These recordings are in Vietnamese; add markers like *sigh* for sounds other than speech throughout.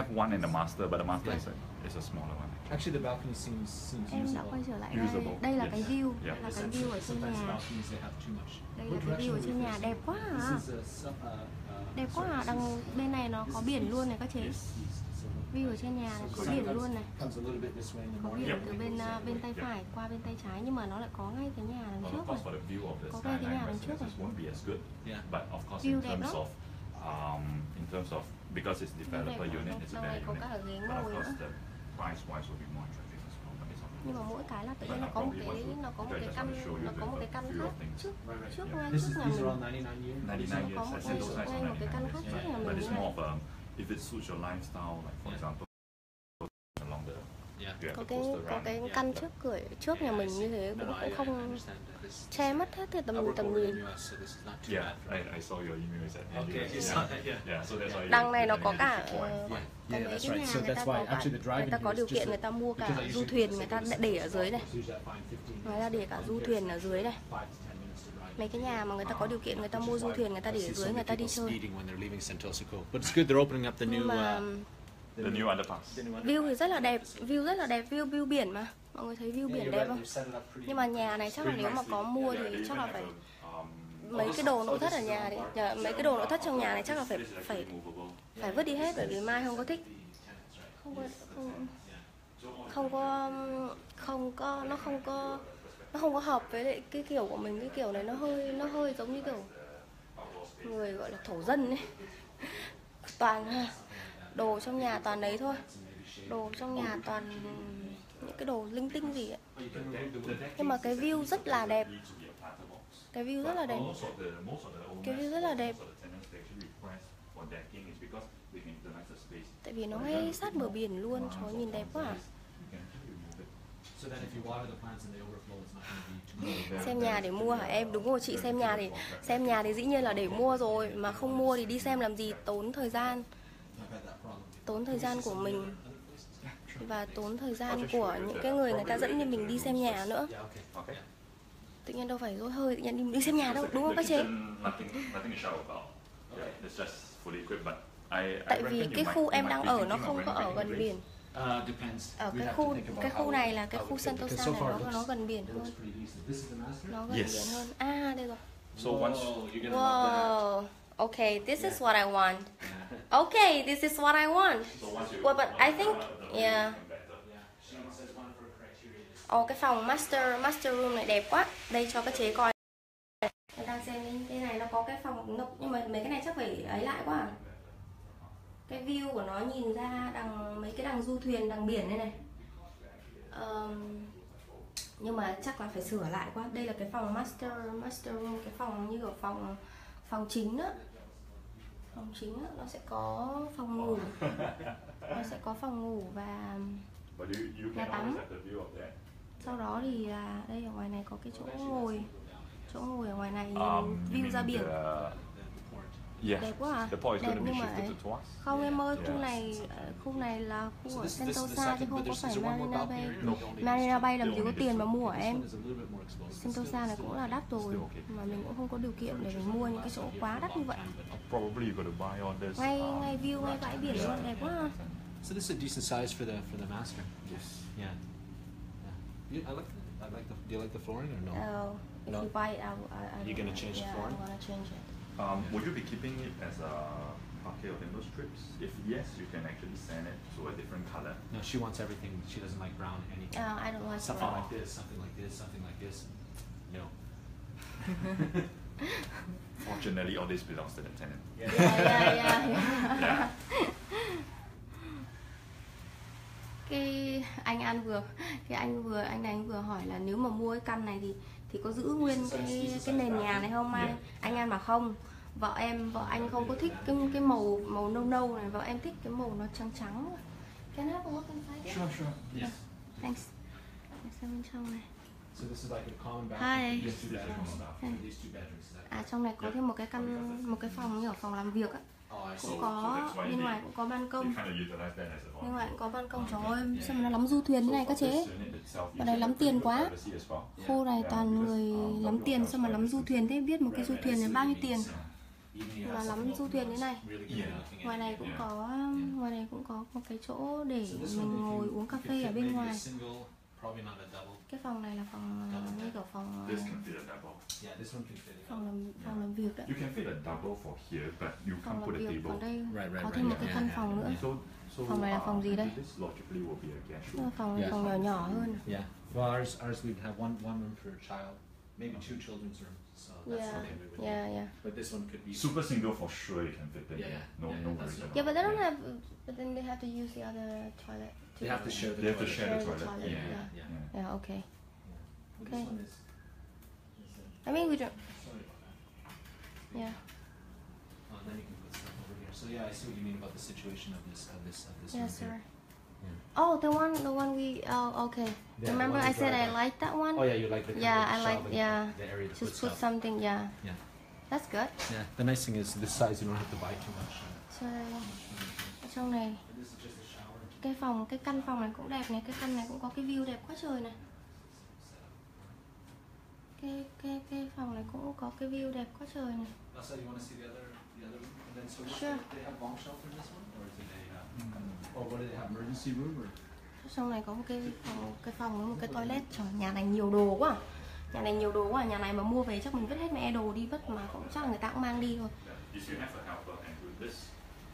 have one in the master, but the master is a, is a smaller one. Actually, the balcony seems seems em đã usable. quay trở lại đây Usable, đây là yes. cái view Yeah. là cái view ở trên Sometimes nhà balconies they have too much. đây What là cái view ở trên nhà đẹp quá à This is a sub, uh, uh, đẹp quá à sorry, đằng this is- bên này nó có biển luôn này các chế Yes. east, so view ở trên nhà này có biển luôn này Comes a little bit this way in the có morning. biển từ bên à, bên tay phải qua bên tay trái nhưng mà nó lại có ngay cái nhà đằng Well, trước course, này for the view of the Có cái cái nhà đằng trước residences này. won't be as good. Yeah. But of course, View in đẹp terms lắm. of um, in terms of because it's developer unit, it's a có unit. But of course, the price wise will be more attractive as well. But nhưng mà mỗi cái là tự But nhiên nó có một cái nó có một cái căn nó có một cái căn khác trước trước ngay trước nhà mình 99 units. 99 Có một cái căn 99 khác trước nhà But mình it's như more này of a, if it suits your lifestyle, like for example, along the Yeah. you have có cái có cái căn trước cửa trước nhà mình như thế cũng cũng không che mất hết thì I tầm tầm nhìn. đằng này nó you're có cả có mấy that's cái right. nhà So người ta that's có why cả actually the người ta có điều kiện người ta mua cả du thuyền người ta để ở dưới này. Usually I find 15 người ta để cả du thuyền ở dưới này. five to 10 minutes to drive. mấy cái nhà mà người ta có điều kiện người ta mua du thuyền người ta để ở dưới người ta đi chơi. speeding when they're leaving Sentosa Cove. But it's good they're opening up the new nhưng mà uh, The new underpass. view thì rất là đẹp. View rất là đẹp. View view biển mà. Mọi người thấy view biển đẹp không? nhưng mà nhà này chắc là nếu mà có mua thì chắc là have phải um, mấy cái đồ nội thất ở nhà thì nhà- mấy cái đồ nội thất trong nhà này chắc là phải phải phải vứt đi hết bởi vì mai không có thích. không có không, không có không có nó không có nó không có hợp với lại cái kiểu của mình cái kiểu này nó hơi nó hơi giống như kiểu người gọi là thổ dân ấy. toàn đồ trong nhà toàn đấy thôi. Đồ trong nhà toàn những cái đồ linh tinh gì ấy. nhưng mà cái view rất là đẹp. Cái view rất là đẹp. Cái view rất là đẹp. Tại vì nó ngay sát bờ biển luôn trời nhìn đẹp quá à. Xem nhà để mua hả em? Đúng rồi chị, xem nhà thì xem nhà thì dĩ nhiên là để mua rồi, mà không mua thì đi xem làm gì, tốn thời gian tốn thời gian của mình và tốn thời gian của những cái người người ta dẫn như mình đi xem nhà nữa. Okay. tự nhiên đâu phải dối hơi tự nhiên đi, đi xem nhà đâu đúng không các I, I tại vì cái khu em đang ở nó không có ở gần biển. Uh, ở cái khu cái khu này là cái khu Sentosa này nó nó gần biển hơn. nó gần biển hơn. À đây rồi. Wow okay this is what I want okay this is what I want well but I think yeah Ồ cái phòng master master room này đẹp quá. Đây cho các chế coi. Người ta xem cái- cái này nó có cái phòng nó, nhưng mà mấy cái này chắc phải ấy lại quá. à. Cái view của nó nhìn ra đằng mấy cái đằng du thuyền đằng biển đây này. Ờm, nhưng mà chắc là phải sửa lại quá. Đây là cái phòng master master room cái phòng như ở phòng phòng chính á. Phòng chính á nó sẽ có phòng ngủ. *laughs* Nó sẽ có phòng ngủ và Nhà tắm. sau đó thì là đây ở ngoài này có cái chỗ ngồi chỗ ngồi ở ngoài này nhìn Um, view ra biển port. Yeah, Đẹp quá à? the is Đẹp nhưng mà không em ơi khu này ờ, khu này là khu So ở the Sentosa chứ không có phải Marina Bay only Marina Bay làm gì có tiền mà mua ở This em Sentosa này cũng là đắt rồi mà mình cũng không có điều kiện để mình mua những cái chỗ quá đắt như vậy Probably you got to buy all this. ngay um, ngay view ngay bãi biển luôn đẹp quá à. So this is a decent size for the for the master. Yes. Yeah. yeah. You, I like I like the. Do you like the flooring or no? Oh, if No. you buy it, I, will- I, I You're gonna change the yeah, flooring? I'm gonna change it. Um, would you be keeping it as a parquet or timber strips? If yes, you can actually sand it to a different color. No, she wants everything. She doesn't like brown anything. Uh, I don't like something brown. like this, something like this, something like this. No. *laughs* Fortunately, all this belongs to the tenant. Yeah, yeah, yeah, yeah. Yeah. cái anh an vừa cái anh vừa anh này anh vừa hỏi là nếu mà mua cái căn này thì thì có giữ nguyên cái cái nền nhà này không mai Yeah. anh an bảo không vợ em vợ anh không có thích cái cái màu màu nâu nâu này vợ em thích cái màu nó trắng trắng Can I have a look inside? Sure, sure. Yes. Thanks. Để xem bên trong này. So this is like a common Hi. bathroom. These two bedrooms. Hi. These two bedrooms. Is that- À trong này có thêm một cái căn một cái phòng như ở phòng làm việc á. Oh. Cũng có bên ngoài cũng có ban công. Bên ngoài cũng có ban công trời ơi sao mà nó lắm du thuyền thế này các chế. Ở đây lắm tiền quá. Khu này toàn người lắm tiền sao mà lắm du thuyền thế biết một cái du thuyền này bao nhiêu tiền. Là lắm du thuyền thế it's này. at ngoài này cũng có ngoài này cũng có một cái chỗ để mình ngồi uống cà phê ở bên ngoài single, probably not a double. cái phòng này là phòng ờ, như kiểu phòng ờ, phòng làm phòng làm việc đấy You can fit a double for here, but you phòng can't làm put a việc table. còn đây có thêm một cái căn phòng nữa Phòng này là uh, phòng gì đây? This logically will be a guest Tức là room. phòng phòng nhỏ nhỏ hơn Yeah. Well, ours, ours we'd have one, one room for a child, maybe two children's rooms. So that's yeah something we would yeah do. yeah But this one could be Super single for sure you can fit there. Yeah, yeah. No, Yeah, no yeah, worries that's at all. yeah but they don't have but then they have to use the other toilet They have to share the They have to toilet. share the the toilet. toilet, Yeah. yeah. Yeah. yeah. yeah okay But Okay. This one is. is uh, I mean we don't sorry about that. yeah Oh, then you can put stuff over here. So yeah, I see what you mean about the situation of this of this of this. yes room sir here. Oh the one the one we oh okay Yeah, remember I said I like that one Oh yeah, you like the kind Yeah, of I like- yeah. the area to just put put stuff. something yeah Yeah. that's good Yeah. The nice thing is this size you don't have to buy too much. so ở trong này And this is just a shower. cái phòng cái căn phòng này cũng đẹp này cái căn này cũng có cái view đẹp quá trời này cái cái cái phòng này cũng có cái view đẹp quá trời này Also, you want to see the other the other room? And then so what's Sure. Or is it a or what do they have emergency room or? trong này có một cái phòng cái phòng với một cái toilet trời nhà này nhiều đồ quá nhà này nhiều đồ quá nhà này mà mua về chắc mình vứt hết mẹ đồ đi vứt mà cũng chắc là người ta cũng mang đi thôi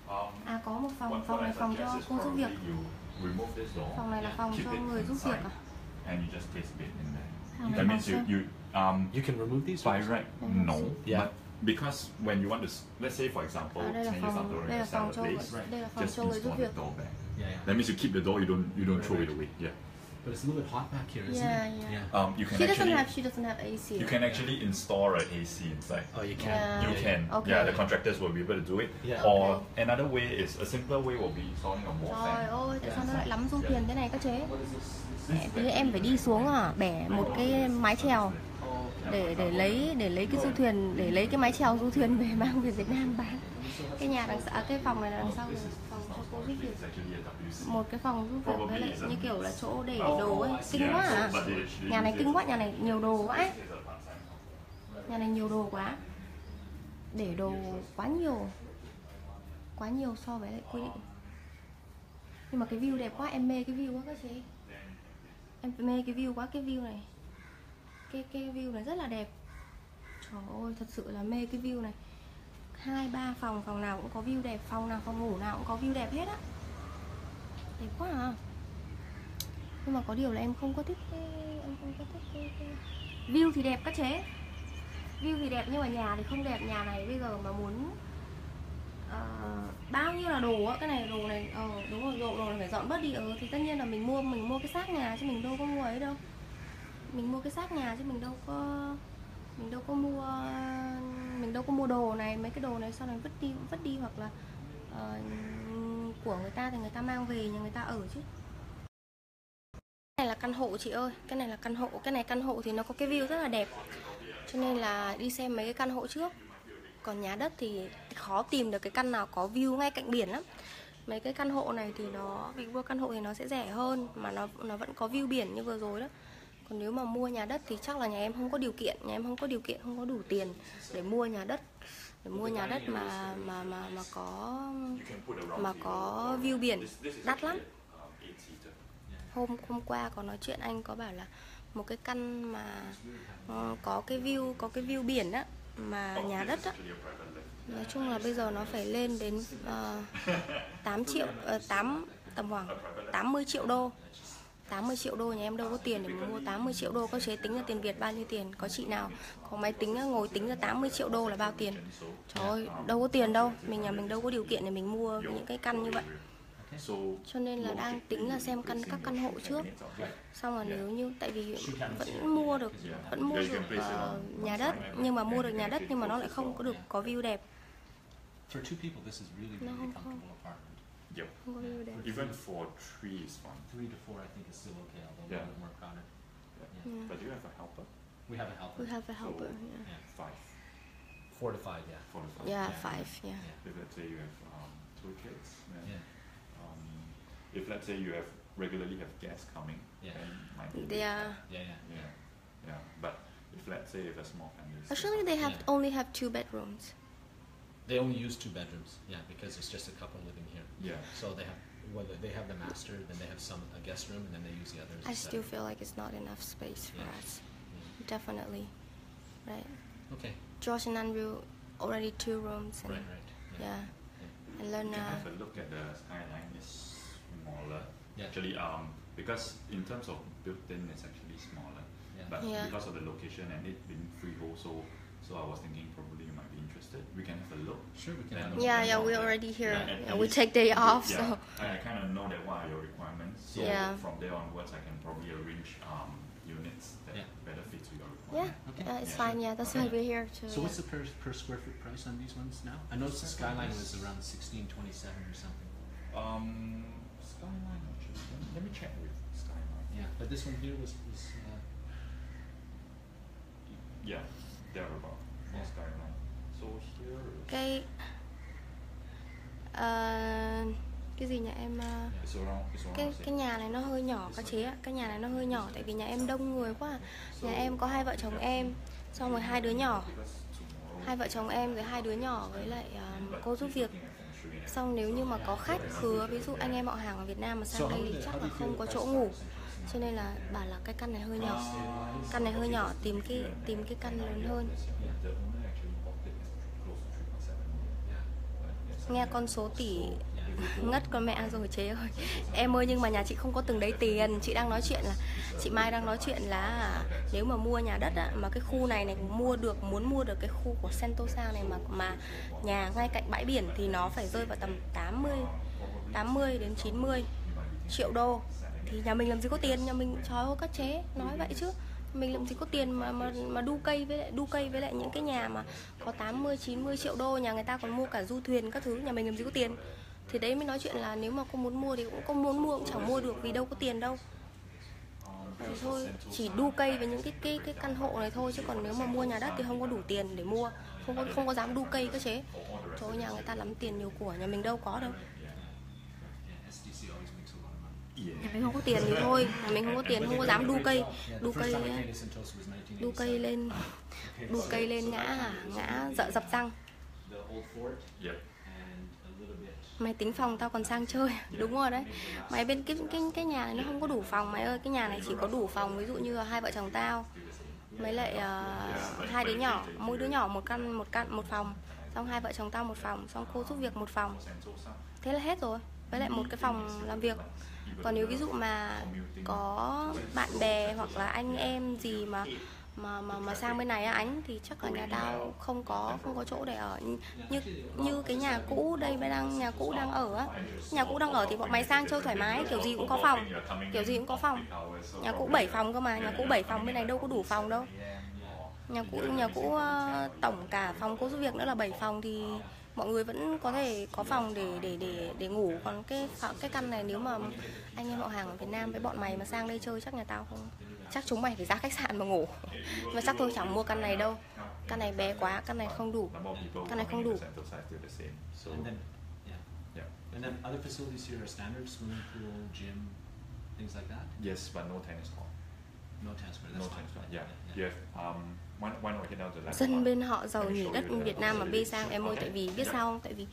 a um, à có một phòng phòng này phòng cho cô giúp việc you remove this door, phòng này là phòng cho người giúp việc à and you just in there. phòng này That means you, you um, You can remove these. by right, no, Yeah. but because when you want to, let's say for example, à, đây là change this phòng outdoor đây là a phòng salad cho place, đây là phòng just cho người giúp install the việc door back. Yeah, yeah. That means you keep the door, you don't you don't Right, throw it right. away. Yeah. But it's a little bit hot back here, isn't Yeah, it? yeah. Um, you can she doesn't actually have she doesn't have AC you can actually install an AC inside. Oh, you can. Yeah. You can. Okay. Yeah, the contractors will be able to do it. Yeah. Or Okay. another way is a simpler way will be installing a wall trời fan. ơi tại sao nó lại lắm du thuyền thế này các chế What is this? this This Mẹ, is thế em phải đi xuống à bẻ một cái mái chèo để để lấy để lấy cái du thuyền để lấy cái mái chèo du thuyền về *laughs* mang về Việt Nam bán. Cái nhà đằng sau à, cái phòng này đằng sau này, phòng cho cô giúp việc. Một cái phòng giúp việc với lại như kiểu là chỗ để đồ ấy kinh quá à. Nhà này kinh quá nhà này nhiều đồ quá ấy. Nhà này nhiều đồ quá. Để đồ quá nhiều quá nhiều so với lại quy định. Nhưng mà cái view đẹp quá em mê cái view quá các chị. Em mê cái view quá cái view này cái cái view này rất là đẹp. Trời ơi thật sự là mê cái view này. Hai ba phòng phòng nào cũng có view đẹp phòng nào phòng ngủ nào cũng có view đẹp hết á. Đẹp quá à. Nhưng mà có điều là em không có thích cái em không có thích cái, cái... view thì đẹp các chế. View thì đẹp nhưng mà nhà thì không đẹp. Nhà này bây giờ mà muốn uh, bao nhiêu là đồ á cái này đồ này ờ đúng rồi đồ, đồ này phải dọn bớt đi. Ờ thì tất nhiên là mình mua mình mua cái xác nhà chứ mình đâu có mua ấy đâu mình mua cái xác nhà chứ mình đâu có mình đâu có mua mình đâu có mua đồ này mấy cái đồ này sau này vứt đi vứt đi hoặc là uh, của người ta thì người ta mang về nhà người ta ở chứ. Cái này là căn hộ chị ơi cái này là căn hộ cái này căn hộ thì nó có cái view rất là đẹp. Cho nên là đi xem mấy cái căn hộ trước. Còn nhà đất thì khó tìm được cái căn nào có view ngay cạnh biển lắm. Mấy cái căn hộ này thì nó mình mua căn hộ thì nó sẽ rẻ hơn mà nó nó vẫn có view biển như vừa rồi đó còn nếu mà mua nhà đất thì chắc là nhà em không có điều kiện nhà em không có điều kiện không có đủ tiền để mua nhà đất. Để mua nhà đất mà mà mà mà có mà có view biển đắt lắm. Hôm hôm qua có nói chuyện anh có bảo là một cái căn mà ờ, có cái view có cái view biển á mà nhà đất á. Nói chung là bây giờ nó phải lên đến ờ, uh, 8 triệu ờ, uh, 8 tầm khoảng 80 triệu đô. 80 triệu đô nhà em đâu có tiền để mà mua 80 triệu đô. Có chế tính ra tiền Việt bao nhiêu tiền? Có chị nào có máy tính ngồi tính ra 80 triệu đô là bao tiền? Trời ơi đâu có tiền đâu. Mình nhà mình đâu có điều kiện để mình mua những cái căn như vậy. Cho nên là đang tính là xem căn các căn hộ trước. Xong rồi nếu như tại vì vẫn mua được vẫn mua được uh, nhà đất. Nhưng mà mua được nhà đất nhưng mà nó lại không có được có view đẹp. Nó không, không. Comfortable apartment. Yep. không có view Even for three is fine. Three to four, I think, is still okay, although Yeah. a little more crowded. Yeah. Yeah. But you have a helper? We have a helper. we have a helper yeah. Yeah. Five. Four to five, yeah. Four to five. yeah Yeah. five yeah If let's say you have um, two kids, then Yeah. um, if let's say you have regularly have guests coming, Yeah. then might be they bigger. are Yeah, yeah. Yeah, yeah. But if let's say if a small family, is actually they have Yeah. only have two bedrooms They only use two bedrooms, yeah, because it's just a couple living here. Yeah. So they have whether they have the master, then they have some a guest room, and then they use the others. I as still feel like it's not enough space for Yeah. us. Yeah. Definitely. Right. Okay. Josh and Andrew already two rooms and Right. Right. yeah. Yeah. And You learn can have a look at the skyline. It's smaller. Yeah. Actually, um, because in terms of built-in, it's actually smaller. Yeah. But Yeah. because of the location and it being freehold, so so I was thinking probably you might be interested. We can have a look. Sure, we can Then- have a Yeah, yeah, we're already here. Yeah, and Yeah, at we least- take day off, yeah, so I, I kind of know that what are your requirements. So Yeah. from there onwards, I can probably arrange um, units that Yeah. better fits with your yeah, requirement. Okay. yeah, it's Yeah. fine. Yeah, that's Okay. why we're here too. So what's the per, per square foot price on these ones now? I noticed the skyline was around sixteen twenty seven or something. Um, skyline actually. Let me, let me check with skyline. Yeah, but this one here was was uh, Yeah, thereabout for Yeah. skyline. Cái ờ, cái gì nhà em ờ, cái cái nhà này nó hơi nhỏ các chế ạ. Cái nhà này nó hơi nhỏ tại vì nhà em đông người quá. Nhà em có hai vợ chồng em xong rồi hai đứa nhỏ. Hai vợ chồng em với hai đứa nhỏ với lại ờ, cô giúp việc. Xong nếu như mà có khách khứa ví dụ anh em họ hàng ở Việt Nam mà sang đây thì chắc là không có chỗ ngủ. Cho nên là bảo là cái căn này hơi nhỏ. Căn này hơi nhỏ tìm cái tìm cái căn lớn hơn Yeah, the owner actually bought it at close to 3.7 million. Yeah. But yes, nghe con số tỷ ngất con mẹ rồi chế ơi. Em ơi nhưng mà nhà chị không có từng đấy tiền. Chị đang nói chuyện là chị Mai đang nói chuyện là nếu mà mua nhà đất á, mà cái khu này này mua được muốn mua được cái khu của Sentosa này mà mà nhà ngay cạnh bãi biển thì nó phải rơi vào tầm 80 80 đến 90 triệu đô. Thì nhà mình làm gì có tiền? Nhà mình trời ơi các chế nói vậy chứ mình làm gì có tiền mà mà mà đu cây với lại đu cây với lại những cái nhà mà có 80 90 triệu đô nhà người ta còn mua cả du thuyền các thứ nhà mình làm gì có tiền. Thì đấy mới nói chuyện là nếu mà cô muốn mua thì cũng có muốn mua cũng chẳng mua được vì đâu có tiền đâu. Thì thôi chỉ đu cây với những cái cái cái căn hộ này thôi chứ còn nếu mà mua nhà đất thì không có đủ tiền để mua. Không có không có dám đu cây cơ chế. Trời ơi, nhà người ta lắm tiền nhiều của nhà mình đâu có đâu Yeah, SDC always makes a lot of money. Yeah nhà mình không có tiền thì thôi. Nhà mình không có tiền không có dám đu cây. Đu cây đu cây lên đu cây lên ngã ngã dợ dập răng. Mày tính phòng tao còn sang chơi. Đúng rồi đấy. Mày bên cái cái cái nhà này nó không có đủ phòng. Mày ơi cái nhà này chỉ có đủ phòng ví dụ như là hai vợ chồng tao. Mấy lại uh, hai đứa nhỏ mỗi đứa nhỏ một căn một căn một phòng. Xong hai vợ chồng tao một phòng xong cô giúp việc một phòng. Thế là hết rồi. Với lại một cái phòng làm việc còn nếu ví dụ mà có bạn bè hoặc là anh em gì mà mà mà mà sang bên này á anh thì chắc là nhà tao không có không có chỗ để ở. Như như cái nhà cũ đây mới đang, nhà cũ đang ở á, nhà cũ đang ở thì bọn mày sang chơi thoải mái, kiểu gì cũng có phòng, kiểu gì cũng có phòng. Nhà cũ 7 phòng cơ mà, nhà cũ 7 phòng bên này đâu có đủ phòng đâu. Nhà cũ nhà cũ ờ, tổng cả phòng cô giúp việc nữa là 7 phòng thì mọi người vẫn có thể có phòng để để để để ngủ còn cái cái căn này nếu mà anh em họ hàng ở Việt Nam với bọn mày mà sang đây chơi chắc nhà tao không chắc chúng mày phải ra khách sạn mà ngủ mà chắc tôi chẳng mua căn này đâu căn này bé quá căn này không đủ Căn này không đủ. And then, yeah. yeah. And then other facilities here are standard swimming pool, gym, things like that. Yes, but no tennis court. No tennis court. No fine. tennis court. Yeah. You have um. Dân bên họ giàu nhỉ? đất Việt Nam mà bê sang em ơi tại vì biết sao không? Tại vì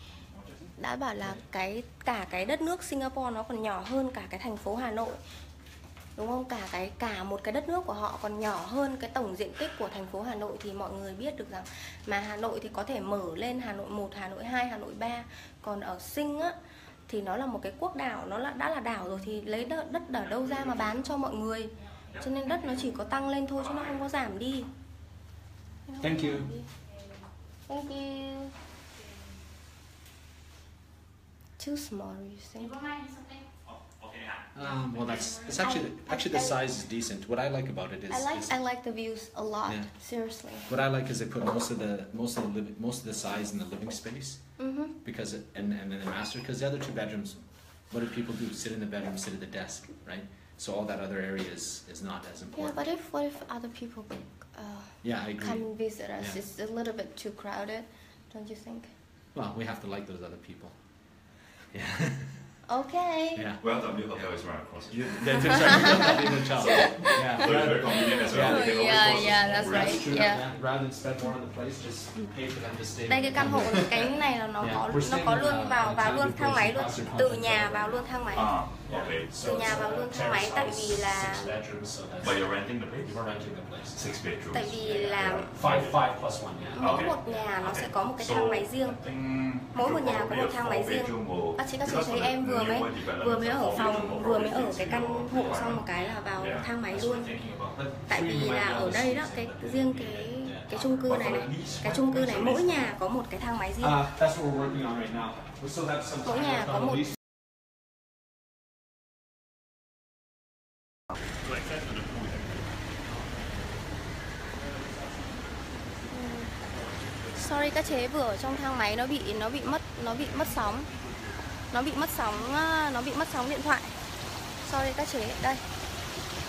đã bảo là cái cả cái đất nước Singapore nó còn nhỏ hơn cả cái thành phố Hà Nội. Đúng không? Cả cái cả một cái đất nước của họ còn nhỏ hơn cái tổng diện tích của thành phố Hà Nội thì mọi người biết được rằng mà Hà Nội thì có thể mở lên Hà Nội 1, Hà Nội 2, Hà Nội 3 còn ở Sing á thì nó là một cái quốc đảo nó là đã là đảo rồi thì lấy đất, đất ở đâu ra mà bán cho mọi người. Cho nên đất nó chỉ có tăng lên thôi chứ nó không có giảm đi Thank you. Thank you. Too small, you think? Um, well, that's it's actually actually the size is decent. What I like about it is, I like is I like the views a lot. Yeah. Seriously. what I like is they put most of the most of the living, most of the size in the living space Mm-hmm. because it, and and then the master because the other two bedrooms, what do people do? Sit in the bedroom, sit at the desk, right? So all that other area is is not as important. Yeah, important. but if what if other people Yeah, I agree. come visit us? Yeah. It's a little bit too crowded, don't you think? Well, we have to like those other people. Yeah. *laughs* Okay. Yeah. Well, W Hotel is right across. You, that's right. Hotel. Yeah. So it's very convenient as well. Yeah, yeah, small that's right. Yeah. yeah. Rather than spend more on the place, just pay for them to stay. Đây cái căn hộ cái này là nó Yeah, có nó có luôn uh, vào vào luôn thang máy the luôn, từ nhà vào luôn thang máy. Ah, okay. Từ nhà vào luôn thang máy tại vì là Six bedrooms, so that's. But you're renting the place? We're renting the place. Six bedrooms. Tại vì là Five, five plus one, yeah. mỗi Okay. một nhà nó sẽ có một cái So, thang máy riêng. Think Mỗi một nhà có một thang máy riêng. Các chị các chị thấy em vừa mới vừa mới ở phòng vừa mới ở cái căn hộ xong một cái là vào thang máy luôn. Tại vì là ở đây đó cái riêng cái cái chung cư này này cái chung cư này mỗi nhà có một cái thang máy riêng. Uh, that's what we're working on right now. We still have some Mỗi time nhà left có on the một lease. To access to the pool, Sorry các chế vừa ở trong thang máy nó bị nó bị mất nó bị mất sóng. Nó bị mất sóng à, nó bị mất sóng điện thoại. sau đây các chế đây.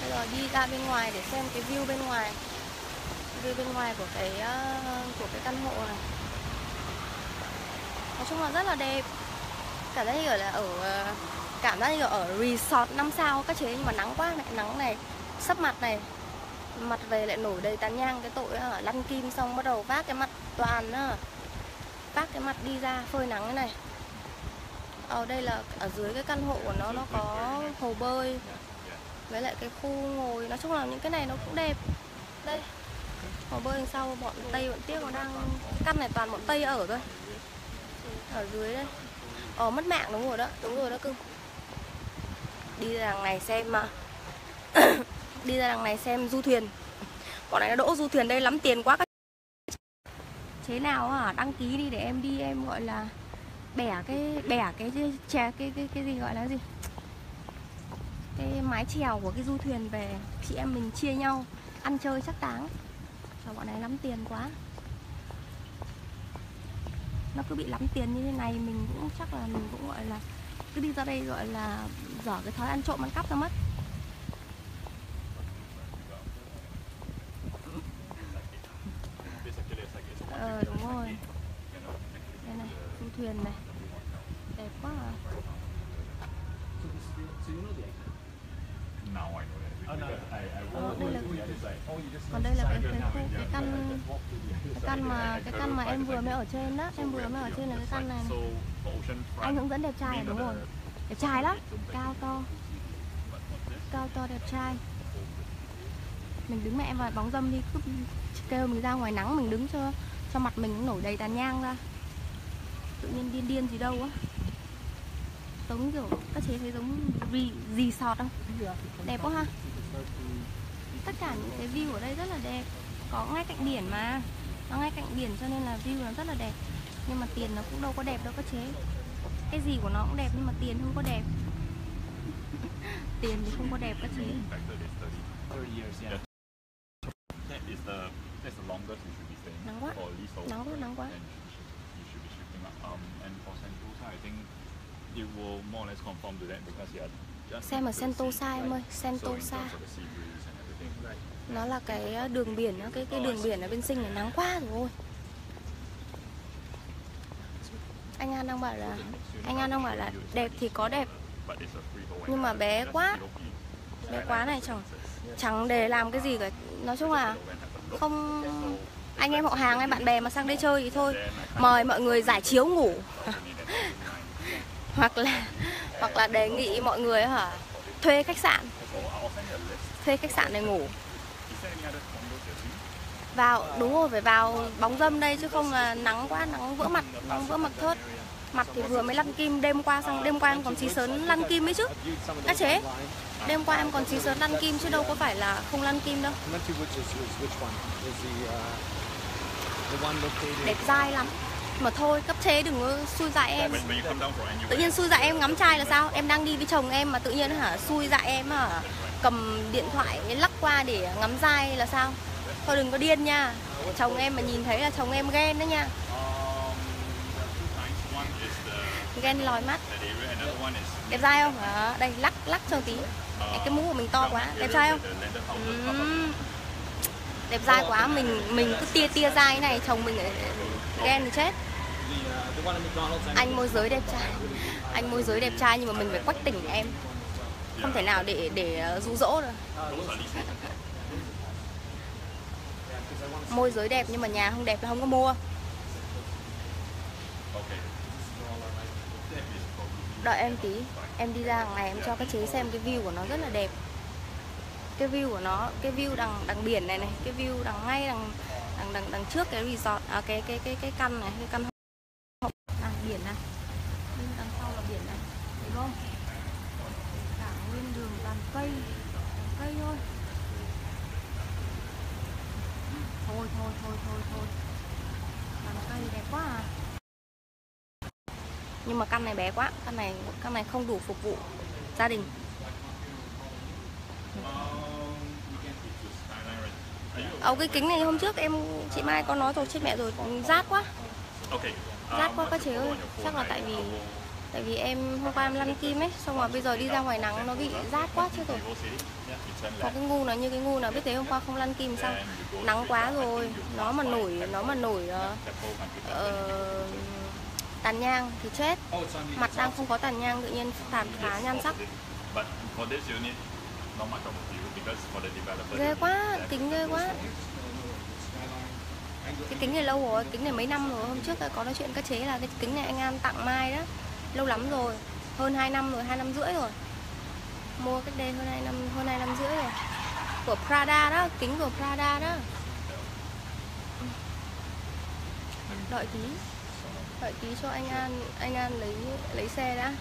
Bây giờ đi ra bên ngoài để xem cái view bên ngoài. View bên ngoài của cái à, của cái căn hộ này. Nói chung là rất là đẹp. Cảm giác như ở là ở à, cảm giác như ở resort 5 sao các chế nhưng mà nắng quá này, nắng này, sắp mặt này. Mặt về lại nổi đầy tàn nhang cái tội á, lăn kim xong bắt đầu vác cái mặt toàn á. Vác cái mặt đi ra phơi nắng thế này. Ở đây là ở dưới cái căn hộ của nó nó có hồ bơi với lại cái khu ngồi. Nói chung là những cái này nó cũng đẹp. Đây hồ bơi đằng sau bọn tây bọn tiếc nó đang căn này toàn bọn tây ở thôi. Ở dưới đây. Ờ mất mạng đúng rồi đó đúng rồi đó cưng đi ra ngày xem mà. *coughs* đi ra đằng này xem du thuyền. Bọn này nó đỗ du thuyền đây, lắm tiền quá các chế nào à đăng ký đi để em đi, em gọi là bẻ cái bẻ cái chè cái cái cái gì gọi là gì? Cái mái chèo của cái du thuyền về chị em mình chia nhau, ăn chơi chắc táng. Cho bọn này lắm tiền quá. Nó cứ bị lắm tiền như thế này, mình cũng chắc là mình cũng gọi là cứ đi ra đây gọi là dở cái thói ăn trộm ăn cắp ra mất. Ờ đúng rồi. Đây này du thuyền này. Đẹp quá à. I Ờ, đây là còn đây là cái cái khu cái căn cái căn mà cái căn mà em vừa mới ở trên đó em vừa mới ở trên là cái căn này, anh hướng dẫn đẹp trai à, đúng rồi. đẹp trai lắm. cao to. Cao to đẹp trai. Mình đứng mẹ vào bóng dâm đi cứ kêu mình ra ngoài nắng mình đứng cho sao mặt mình cũng nổi đầy tàn nhang ra? Tự nhiên điên điên gì đâu á. Giống kiểu các chế thấy giống gì gì sọt không? Đẹp quá ha. Tất cả những cái view ở đây rất là đẹp. Có ngay cạnh biển mà. Nó ngay cạnh biển cho nên là view nó rất là đẹp. Nhưng mà tiền nó cũng đâu có đẹp đâu các chế cái gì của nó cũng đẹp nhưng mà tiền không có đẹp. *laughs* Tiền thì không có đẹp các chế quá. Nắng quá, nắng quá. Um, Sentosa, Xem sea, Sentosa em ơi, Sentosa. nó là cái đường biển á, cái cái đường biển ở bên sinh này nắng quá rồi anh An đang bảo là anh An đang bảo là đẹp thì có đẹp Nhưng mà bé quá. Bé quá này chẳng chẳng để làm cái gì cả nói chung là không anh em họ hàng hay bạn bè mà sang đây chơi thì thôi. Mời mọi người giải chiếu ngủ. *laughs* Hoặc là hoặc là đề nghị mọi người hả, thuê khách sạn. Thuê khách sạn để ngủ. Vào, đúng rồi, phải vào bóng dâm đây chứ không là nắng quá, nắng vỡ mặt, nắng vỡ mặt thớt. Mặt thì vừa mới lăn kim, đêm qua xong đêm qua em còn xí sớn lăn kim ấy chứ. Các chế, đêm qua em còn xí sớn lăn kim chứ đâu có phải là không lăn kim đâu đẹp dai lắm. Mà thôi cấp chế đừng có xui dại em. Tự nhiên xui dại em ngắm trai là sao? Em đang đi với chồng em mà tự nhiên hả xui dại em hả? Cầm điện thoại lắc qua để ngắm dai là sao? Thôi đừng có điên nha. Chồng em mà nhìn thấy là chồng em ghen đó nha. Ghen lòi mắt. Đẹp trai không? Đó, đây lắc lắc cho tí. Cái mũ của mình to quá. Đẹp trai không? Ừ đẹp dai quá mình mình cứ tia tia dai này chồng mình ghen thì chết. Anh môi giới đẹp trai anh môi giới đẹp trai nhưng mà mình phải quách tỉnh em. Không thể nào để để ờ, rỗ dỗ được. Môi giới đẹp nhưng mà nhà không đẹp là không có mua. Đợi em tí em đi ra hàng này em cho các chế xem cái view của nó rất là đẹp cái view của nó cái view đằng đằng biển này này cái view đằng ngay đằng đằng đằng, đằng trước cái resort à, cái cái cái cái căn này cái căn hộ à, biển này. Bên đằng sau là biển này thấy không? Cả nguyên đường toàn cây toàn cây thôi. Thôi thôi thôi thôi thôi. Toàn cây đẹp quá à. Nhưng mà căn này bé quá căn này căn này không đủ phục vụ gia đình. Um, Ồ cái kính này hôm trước em chị Mai có nói rồi chết mẹ rồi rát quá. Okay? rát quá các chế your ơi. chắc là tại vì tại vì em hôm qua em lăn kim ấy xong rồi bây giờ đi ra ngoài nắng nó bị rát quá chứ rồi. Có cái ngu nào như cái ngu nào biết thế hôm qua không lăn kim sao? Nắng quá rồi nó mà nổi nó mà nổi ờ, ờ, tàn nhang thì chết. Mặt đang không có tàn nhang tự nhiên tàn phá nhan sắc Ghê quá kính ghê quá. cái kính này lâu rồi kính này mấy năm rồi. Hôm trước có nói chuyện các chế là cái kính này anh An tặng Mai đó. Lâu lắm rồi hơn 2 năm rồi hai năm rưỡi rồi. Mua cách đây hơn 2 năm hơn 2 năm rưỡi rồi. Của Prada đó kính của Prada đó. Đợi tí đợi tí cho anh An anh An lấy lấy xe đã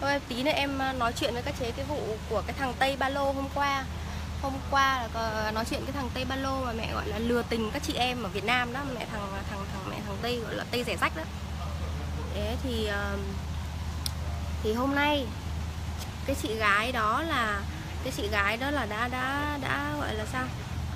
thôi em tí nữa em ờ, nói chuyện với các chế cái vụ của cái thằng Tây Ba Lô hôm qua. Hôm qua là có ờ, nói chuyện cái thằng Tây Ba Lô mà mẹ gọi là lừa tình các chị em ở Việt Nam đó mẹ thằng ờ, thằng thằng mẹ thằng Tây gọi là Tây rẻ rách đó. Thế thì thì hôm nay cái chị gái đó là cái chị gái đó là đã đã đã gọi là sao?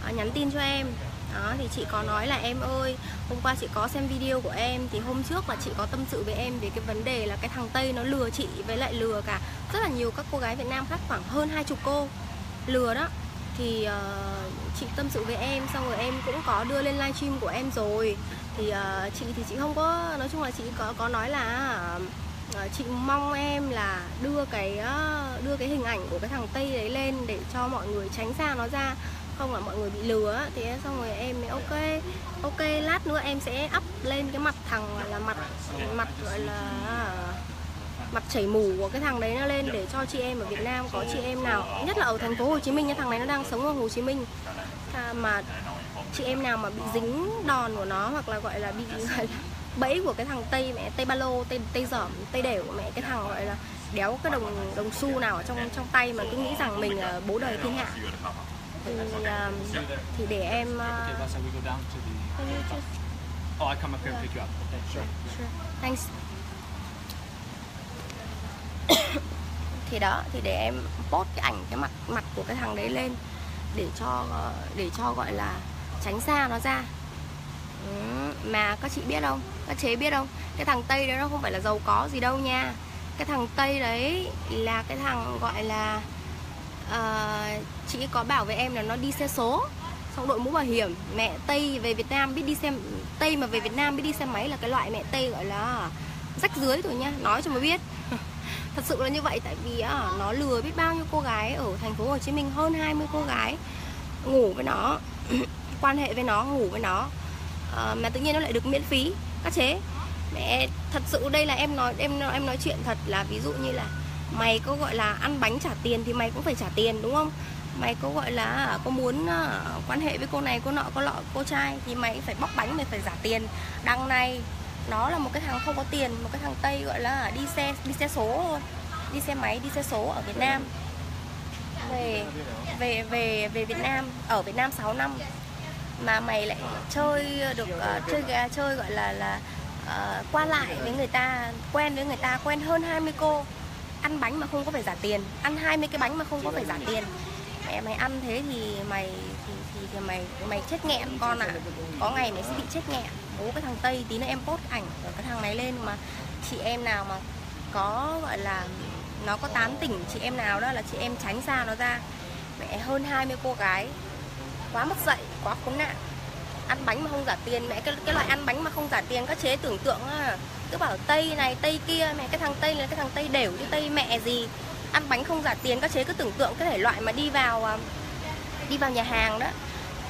À, nhắn tin cho em đó thì chị có nói là em ơi hôm qua chị có xem video của em thì hôm trước là chị có tâm sự với em về cái vấn đề là cái thằng tây nó lừa chị với lại lừa cả rất là nhiều các cô gái việt nam khác khoảng hơn hai chục cô lừa đó. Thì uh, chị tâm sự với em xong rồi em cũng có đưa lên livestream của em rồi. Thì uh, chị thì chị không có nói chung là chị có có nói là uh, chị mong em là đưa cái uh, đưa cái hình ảnh của cái thằng tây đấy lên để cho mọi người tránh xa nó ra không là mọi người bị lừa thì xong rồi em mới ok ok lát nữa em sẽ up lên cái mặt thằng gọi là mặt mặt gọi là mặt chảy mù của cái thằng đấy nó lên để cho chị em ở Việt Nam có chị em nào nhất là ở thành phố Hồ Chí Minh nha thằng này nó đang sống ở Hồ Chí Minh. À, mà chị em nào mà bị dính đòn của nó hoặc là gọi là bị *laughs* gọi là bẫy của cái thằng tây mẹ tây ba lô tây tây dởm tây đều của mẹ cái thằng gọi là đéo cái đồng đồng xu nào ở trong trong tay mà cứ nghĩ rằng mình là bố đời thiên hạ thì, à, thì để em just- Oh, I come up here and pick you up. Okay, sure. Sure. Thanks. thì đó thì để em post cái ảnh cái mặt mặt của cái thằng đấy lên để cho để cho gọi là tránh xa nó ra ừ, mà các chị biết không các chế biết không cái thằng tây đấy nó không phải là giàu có gì đâu nha cái thằng tây đấy là cái thằng gọi là uh, chị có bảo với em là nó đi xe số xong đội mũ bảo hiểm mẹ tây về việt nam biết đi xe tây mà về việt nam biết đi xe máy là cái loại mẹ tây gọi là rách dưới rồi nha nói cho mà biết. *laughs* Thật sự là như vậy tại vì á, nó lừa biết bao nhiêu cô gái ở thành phố Hồ Chí Minh hơn 20 cô gái ngủ với nó *clears throat* quan hệ với nó ngủ với nó Ờ, mà tự nhiên nó lại được miễn phí các chế. Mẹ thật sự đây là em nói em em nói chuyện thật là ví dụ như là mày có gọi là ăn bánh trả tiền thì mày cũng phải trả tiền đúng không? Mày có gọi là à, có muốn à, quan hệ với cô này cô nọ cô lọ cô trai thì mày phải bóc bánh mày phải trả tiền. Đằng này nó là một cái thằng không có tiền một cái thằng tây gọi là đi xe đi xe số thôi. Đi xe máy đi xe số ở Việt Nam. Về về về về Việt Nam ở Việt Nam 6 năm. Mà mày lại chơi được uh, chơi gà chơi gọi là là uh, qua lại với người ta quen với người ta quen hơn 20 cô ăn bánh mà không có phải trả tiền ăn 20 cái bánh mà không có phải trả tiền. Mẹ mày ăn thế thì mày thì thì, thì mày mày chết nghẹn con ạ. Có ngày mày sẽ bị chết nghẹn. Bố cái thằng tây tí nữa em post ảnh của cái thằng này lên mà chị em nào mà có gọi là nó có tán tỉnh chị em nào đó là chị em tránh xa nó ra. Mẹ hơn 20 cô gái. Quá mất dạy quá khốn nạn. Ăn bánh mà không giả tiền mẹ cái cái loại ăn bánh mà không giả tiền các chế tưởng tượng á cứ bảo tây này tây kia mẹ cái thằng tây là cái thằng tây đều chứ tây mẹ gì. Ăn bánh không giả tiền các chế cứ tưởng tượng cái thể loại mà đi vào à, đi vào nhà hàng đó.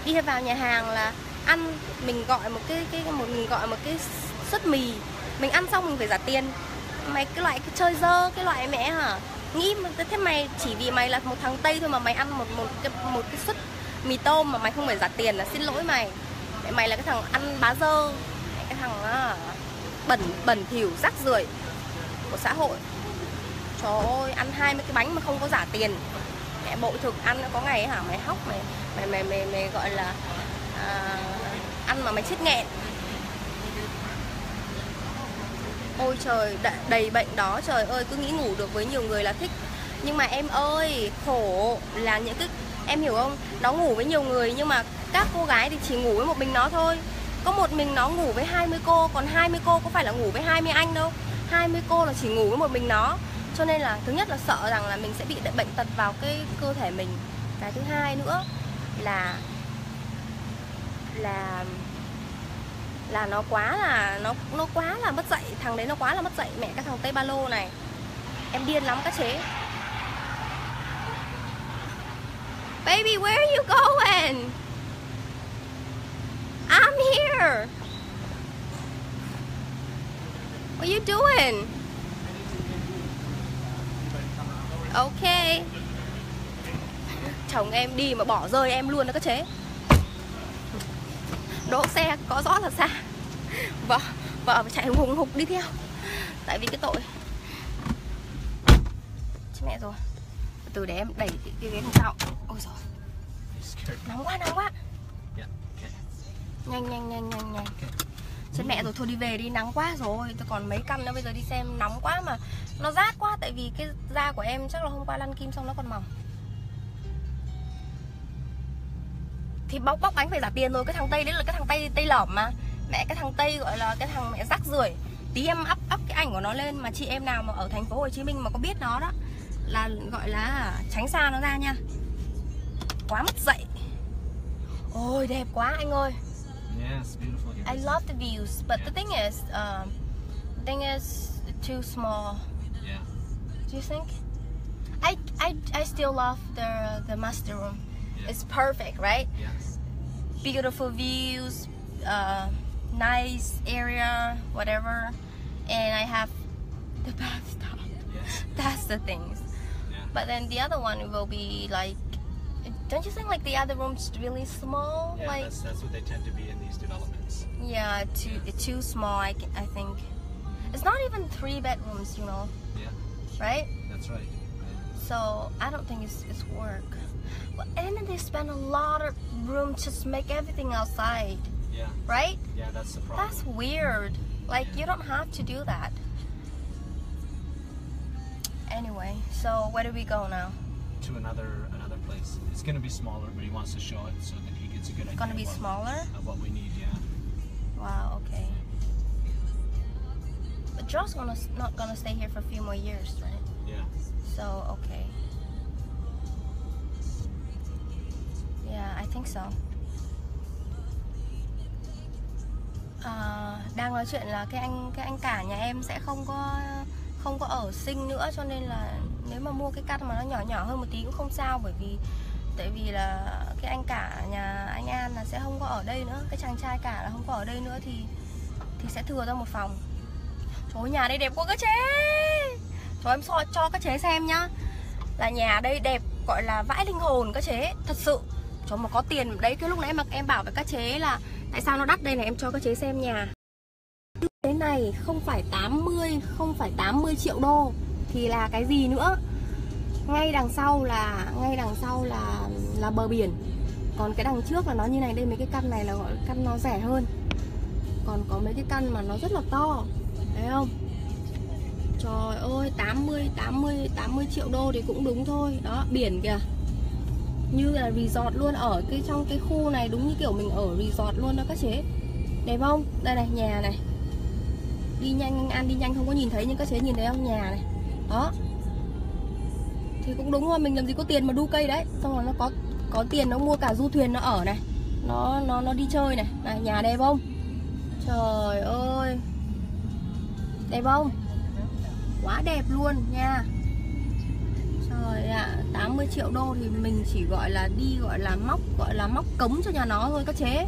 Đi vào nhà hàng là ăn mình gọi một cái cái một mình gọi một cái suất mì. Mình ăn xong mình phải trả tiền. Mày cái loại cái chơi dơ cái loại mẹ hả? Nghĩ thế mày chỉ vì mày là một thằng tây thôi mà mày ăn một một cái một cái suất mì tôm mà mày không phải trả tiền là xin lỗi mày. Mẹ mày là cái thằng ăn bá dơ. Cái thằng à, bẩn bẩn thỉu rác rưởi của xã hội. Trời ơi ăn 20 cái bánh mà không có giả tiền. Mẹ bộ thực ăn có ngày hả? Mày hóc mày mày mày mày, mày gọi là à, ăn mà mày chết nghẹn. Ôi trời đầy bệnh đó. Trời ơi cứ nghĩ ngủ được với nhiều người là thích. Nhưng mà em ơi khổ là những cái em hiểu không? Nó ngủ với nhiều người nhưng mà các cô gái thì chỉ ngủ với một mình nó thôi có một mình nó ngủ với 20 cô, còn 20 cô có phải là ngủ với 20 anh đâu. 20 cô là chỉ ngủ với một mình nó. Cho nên là thứ nhất là sợ rằng là mình sẽ bị bệnh tật vào cái cơ thể mình. Cái thứ hai nữa là là là nó quá là, nó nó quá là mất dạy thằng đấy nó quá là mất dạy mẹ cái thằng tây ba lô này, em điên lắm các chế. Baby, where are you going? I'm here. What are you doing? Ok chồng em đi mà bỏ rơi em luôn đó các chế. Đỗ xe có rõ là xa. Vợ vợ phải chạy hùng hục đi theo. Tại vì cái tội. Chị mẹ rồi. Từ để em đẩy cái, cái ghế đằng sau ôi rồi nóng quá nóng quá nhanh nhanh nhanh nhanh nhanh. Chết mẹ rồi thôi đi về đi, nắng quá rồi. Tôi còn mấy căn nữa, bây giờ đi xem, nóng quá mà. Nó rát quá, tại vì cái da của em chắc là hôm qua lăn kim xong nó còn mỏng. Thì bóc bóc bánh phải trả tiền rồi, cái thằng tây đấy là cái thằng tây tây lỏm mà. Mẹ cái thằng tây gọi là cái thằng mẹ rắc rưởi. Tí em up up cái ảnh của nó lên mà chị em nào mà ở thành phố Hồ Chí Minh mà có biết nó đó, là gọi là tránh xa nó ra nha. Quá mất dậy. Ôi, đẹp quá anh ơi. Yeah, it's beautiful here. I love the views but the thing is um, the thing is too small Yeah. do you think I I I still love the the master room Yeah. it's perfect right Yes. beautiful views, uh, nice area, whatever, and I have the *laughs* bathtub. Yes. That's the things. Yeah. But then the other one will be like, don't you think like the other room's really small? Yeah, like, that's that's what they tend to be in these developments. yeah, too too small. I, I think it's not even three bedrooms, you know, Yeah, right? that's right. So I don't think it's it's work. But and then they spend a lot of room just make everything outside, Yeah, right? yeah, that's the problem. That's weird. Like you don't have to do that. Anyway, so where do we go now? To another another place. It's gonna be smaller, but he wants to show it so that he gets a good idea. Gonna be of what, smaller? of what we need. Yeah. Wow, okay. But Joe's gonna not gonna stay here for a few more years, right? Yeah. So okay. Yeah, I think so. À, đang nói chuyện là cái anh cái anh cả nhà em sẽ không có không có ở sinh nữa cho nên là nếu mà mua cái căn mà nó nhỏ nhỏ hơn một tí cũng không sao bởi vì tại vì là cái anh cả nhà anh An là sẽ không có ở đây nữa cái chàng trai cả là không có ở đây nữa thì thì sẽ thừa ra một phòng. Trời ơi, nhà đây đẹp quá các chế! Trời em so cho các chế xem nhá. Là nhà đây đẹp gọi là vãi linh hồn các chế thật sự. Cho mà có tiền đấy cái lúc nãy mà em bảo với các chế là tại sao nó đắt đây này em cho các chế xem nhà. Thế này không phải 80 không phải 80 triệu đô thì là cái gì nữa? Ngay đằng sau là, ngay đằng sau là là bờ biển. Còn cái đằng trước là nó như này đây, mấy cái căn này là gọi căn nó rẻ hơn. Còn có mấy cái căn mà nó rất là to, thấy không? Trời ơi 80 80 80 triệu đô thì cũng đúng thôi. Đó, biển kìa. Như là resort luôn, ở cái trong cái khu này đúng như kiểu mình ở resort luôn đó các chế đẹp không? Đây này, nhà này. Đi nhanh anh ăn đi nhanh, không có nhìn thấy nhưng các chế nhìn thấy không? Nhà này đó. Thì cũng đúng rồi mình làm gì có tiền mà đu cây đấy. Xong rồi nó có có tiền nó mua cả du thuyền nó ở này. Nó nó nó đi chơi này. Này, nhà đẹp không? Trời ơi. Đẹp không? Quá đẹp luôn nha. Trời ạ 80 triệu đô thì mình chỉ gọi là đi, gọi là móc, gọi là móc cống cho nhà nó thôi các chế.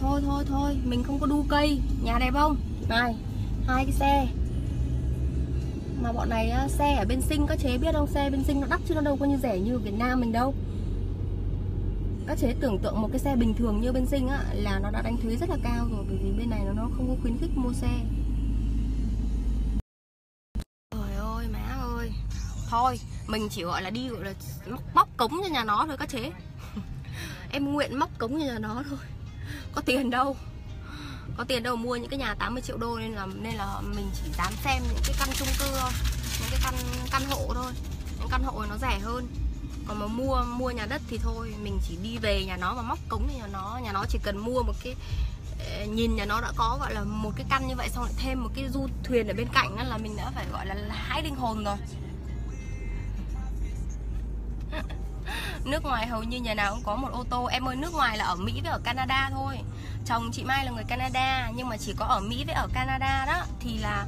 Thôi thôi thôi, mình không có đu cây. Nhà đẹp không? Này, hai cái xe mà bọn này xe ở bên sinh, các chế biết không? Xe bên sinh nó đắt chứ nó đâu có như rẻ như Việt Nam mình đâu. Các chế tưởng tượng một cái xe bình thường như bên sinh á, là nó đã đánh thuế rất là cao rồi, bởi vì bên này nó không có khuyến khích mua xe. Trời ơi, má ơi. Thôi, mình chỉ gọi là đi, gọi là móc cống cho nhà nó thôi, các chế *laughs* em nguyện móc cống cho nhà nó thôi. Có tiền đâu có tiền đâu mua những cái nhà 80 triệu đô nên là nên là mình chỉ dám xem những cái căn chung cư thôi. Những cái căn căn hộ thôi. Những căn hộ nó rẻ hơn. Còn mà mua mua nhà đất thì thôi, mình chỉ đi về nhà nó và móc cống cho nhà nó nhà nó chỉ cần mua một cái ờ, nhìn nhà nó đã có gọi là một cái căn như vậy xong lại thêm một cái du thuyền ở bên cạnh đó là mình đã phải gọi là hãi linh hồn rồi. *laughs* Nước ngoài hầu như nhà nào cũng có một ô tô. Em ơi, nước ngoài là ở mỹ với ở canada thôi chồng chị mai là người canada nhưng mà chỉ có ở mỹ với ở canada đó. Thì là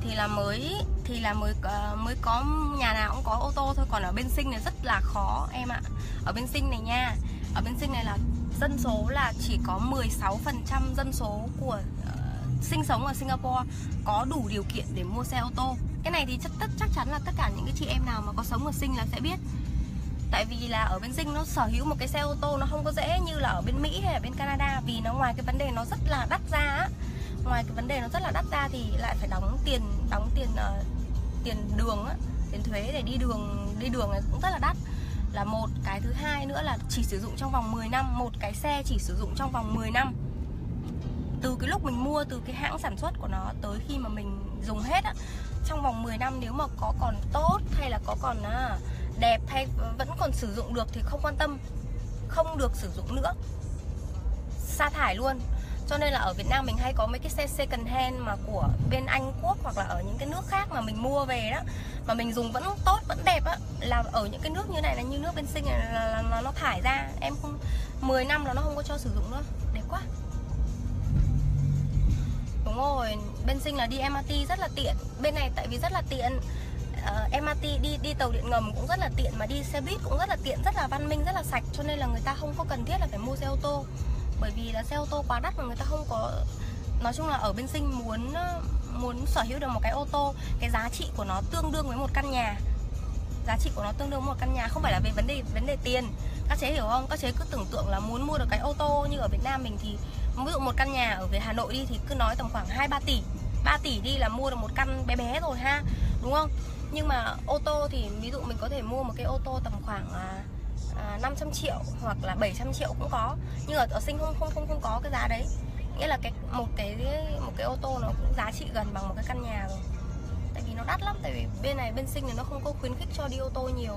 thì là mới thì là mới ờ, mới có nhà nào cũng có ô tô thôi. Còn ở bên sinh này rất là khó em ạ. Ở bên sinh này nha ở bên sinh này là dân số là chỉ có 16% dân số của uh, sinh sống ở Singapore có đủ điều kiện để mua xe ô tô. Cái này thì chắc tất chắc chắn là tất cả những cái chị em nào mà có sống ở sinh là sẽ biết tại vì là ở bên Dinh nó sở hữu một cái xe ô tô nó không có dễ như là ở bên Mỹ hay ở bên Canada vì nó ngoài cái vấn đề nó rất là đắt ra á. Ngoài cái vấn đề nó rất là đắt ra thì lại phải đóng tiền đóng tiền uh, tiền đường á tiền thuế để đi đường đi đường này cũng rất là đắt. Là một cái thứ hai nữa là chỉ sử dụng trong vòng 10 năm một cái xe chỉ sử dụng trong vòng 10 năm. Từ cái lúc mình mua từ cái hãng sản xuất của nó tới khi mà mình dùng hết á trong vòng 10 năm nếu mà có còn tốt hay là có còn à, đẹp hay vẫn còn sử dụng được thì không quan tâm không được sử dụng nữa. Sa thải luôn. Cho nên là ở Việt Nam mình hay có mấy cái xe second hand mà của bên Anh Quốc hoặc là ở những cái nước khác mà mình mua về đó mà mình dùng vẫn tốt vẫn đẹp á. Là ở những cái nước như này là như nước bên sinh này là, là, là nó thải ra. Em không 10 năm là nó không có cho sử dụng nữa. Đẹp quá. Đúng rồi bên sinh là đi MRT rất là tiện. Bên này tại vì rất là tiện. Ờ, uh, MRT đi đi tàu điện ngầm cũng rất là tiện mà đi xe buýt cũng rất là tiện rất là văn minh rất là sạch. Cho nên là người ta không có cần thiết là phải mua xe ô tô. Bởi vì là xe ô tô quá đắt mà người ta không có nói chung là ở bên sinh muốn ờ, muốn sở hữu được một cái ô tô cái giá trị của nó tương đương với một căn nhà. Giá trị của nó tương đương với một căn nhà không phải là về vấn đề vấn đề tiền. Các chế hiểu không? Các chế cứ tưởng tượng là muốn mua được cái ô tô như ở Việt Nam mình thì ví dụ một căn nhà ở về Hà Nội đi thì cứ nói tầm khoảng 2 3 tỷ. 3 tỷ đi là mua được một căn bé bé rồi ha đúng không? Nhưng mà ô tô thì ví dụ mình có thể mua một cái ô tô tầm khoảng à, à, 500 triệu hoặc là 700 triệu cũng có. Nhưng ở, ở sinh không không không không có cái giá đấy. Nghĩa là cái một cái một cái ô tô nó cũng giá trị gần bằng một cái căn nhà rồi. Tại vì nó đắt lắm tại vì bên này bên sinh thì nó không có khuyến khích cho đi ô tô nhiều.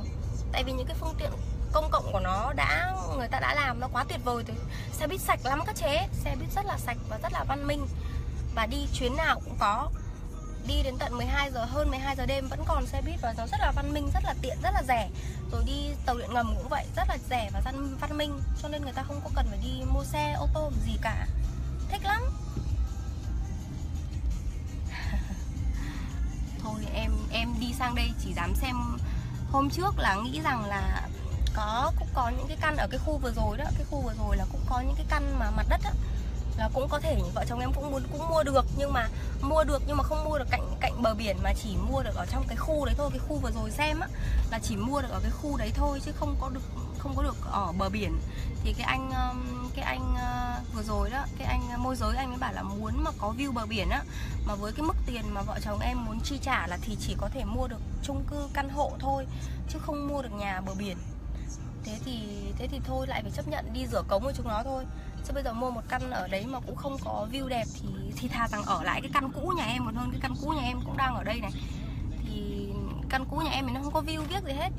Tại vì những cái phương tiện công cộng của nó đã người ta đã làm nó quá tuyệt vời rồi. Xe buýt sạch lắm các chế xe buýt rất là sạch và rất là văn minh. Và đi chuyến nào cũng có đi đến tận 12 giờ, hơn 12 giờ đêm vẫn còn xe buýt và nó rất là văn minh, rất là tiện, rất là rẻ. Rồi đi tàu điện ngầm cũng vậy, rất là rẻ và văn văn minh, cho nên người ta không có cần phải đi mua xe, ô tô gì cả. Thích lắm. *laughs* Thôi em em đi sang đây chỉ dám xem. Hôm trước là nghĩ rằng là có, cũng có những cái căn ở cái khu vừa rồi đó, cái khu vừa rồi là cũng có những cái căn mà mặt đất đó là cũng có thể vợ chồng em cũng muốn, cũng mua được, nhưng mà mua được nhưng mà không mua được cạnh cạnh bờ biển mà chỉ mua được ở trong cái khu đấy thôi. Cái khu vừa rồi xem á, là chỉ mua được ở cái khu đấy thôi chứ không có được, không có được ở bờ biển. Thì cái anh um, cái anh uh, vừa rồi đó, cái anh uh, môi giới anh mới bảo là muốn mà có view bờ biển á, mà với cái mức tiền mà vợ chồng em muốn chi trả là thì chỉ có thể mua được chung cư căn hộ thôi, chứ không mua được nhà bờ biển. Thế thì thế thì thôi, lại phải chấp nhận đi rửa cống của chúng nó thôi chứ bây giờ mua một căn ở đấy mà cũng không có view đẹp thì thì thà rằng ở lại cái căn cũ nhà em còn hơn, cái căn cũ nhà em cũng đang ở đây này. Thì căn cũ nhà em thì nó không có view viết gì hết.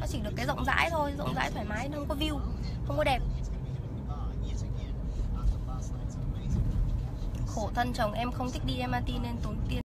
Nó chỉ được cái rộng rãi thôi, rộng rãi thoải mái, nó không có view, không có đẹp. Khổ thân chồng, em không thích đi MRT nên tốn tiền.